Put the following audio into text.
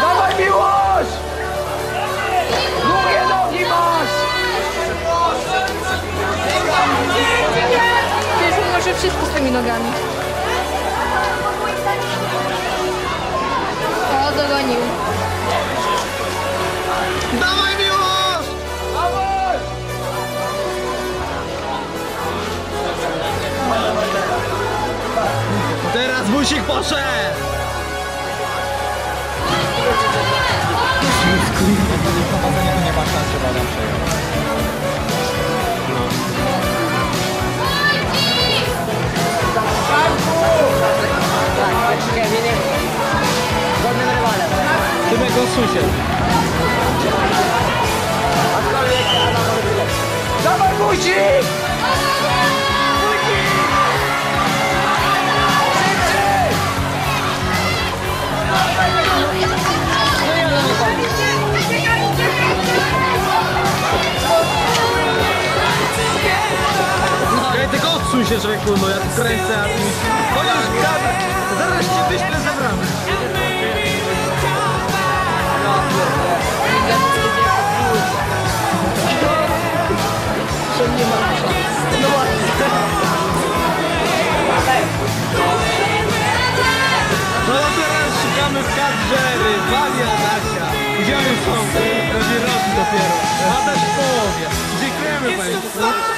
Dawaj miłość! Długie nogi masz! Przecież on może wszystko swoimi nogami. O, dogonił. Teraz Wójcik poszedł! nie ma szans, żeby Adam przejął. Tymek odsuń się. Dawaj Wójcik! Odsuń się człowieku, no ja tu kręcę, a ty... Chociaż gadaj, zaraz cię wyślę za bramę. No to teraz szukamy w kadrze rywali Adasia. Gdzie oni są? Prawie rok dopiero. Adaś w połowie. Dziękujemy Państwu.